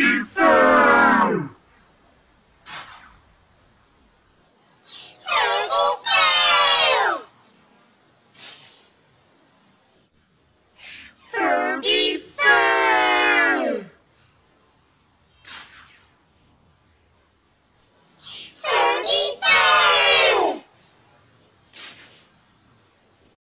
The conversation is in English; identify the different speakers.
Speaker 1: It's